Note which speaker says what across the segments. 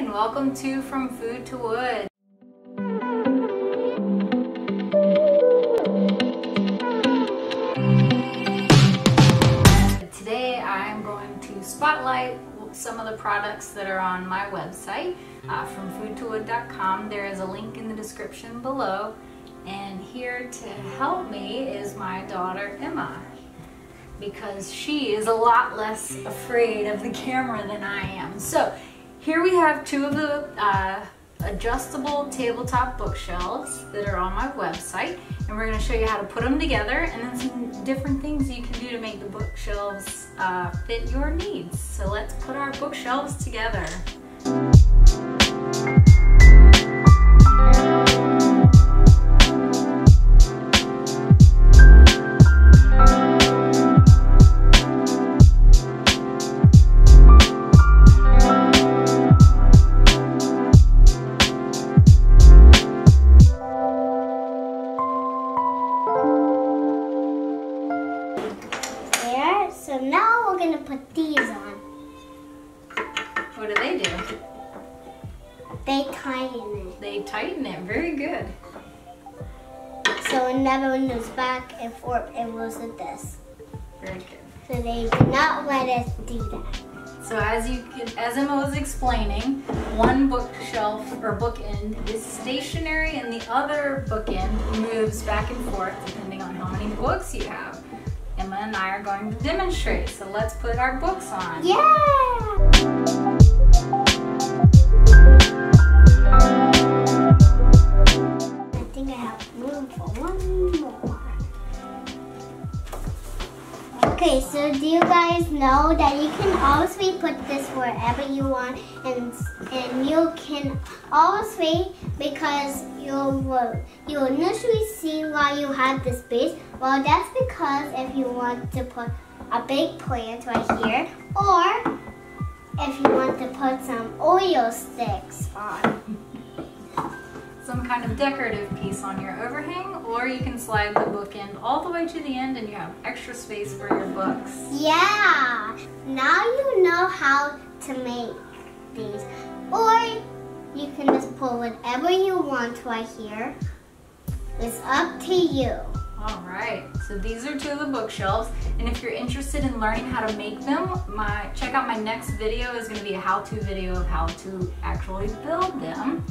Speaker 1: and welcome to From Food to Wood. Today I'm going to spotlight some of the products that are on my website uh, from foodtowood.com. There is a link in the description below and here to help me is my daughter Emma because she is a lot less afraid of the camera than I am. So here we have two of the uh, adjustable tabletop bookshelves that are on my website and we're going to show you how to put them together and then some different things you can do to make the bookshelves uh, fit your needs. So let's put our bookshelves together. Do they do?
Speaker 2: They tighten it.
Speaker 1: They tighten it. Very good.
Speaker 2: So it never moves back and forth. It was like this.
Speaker 1: Very good.
Speaker 2: So they did not let us do that.
Speaker 1: So as you can, as Emma was explaining, one bookshelf or bookend is stationary and the other bookend moves back and forth depending on how many books you have. Emma and I are going to demonstrate, so let's put our books on.
Speaker 2: Yeah! Okay, so do you guys know that you can always put this wherever you want and and you can always because you will you will initially see why you have this space. Well that's because if you want to put a big plant right here or if you want to put some oil sticks on.
Speaker 1: Some kind of decorative piece on your overhang, or you can slide the bookend all the way to the end and you have extra space for your books.
Speaker 2: Yeah, now you know how to make these. Or you can just put whatever you want right here. It's up to you.
Speaker 1: All right, so these are two of the bookshelves, and if you're interested in learning how to make them, my check out my next video is gonna be a how-to video of how to actually build them.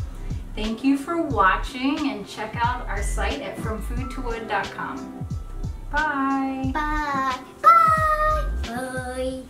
Speaker 1: Thank you for watching, and check out our site at fromfoodtowood.com. Bye.
Speaker 2: Bye. Bye. Bye.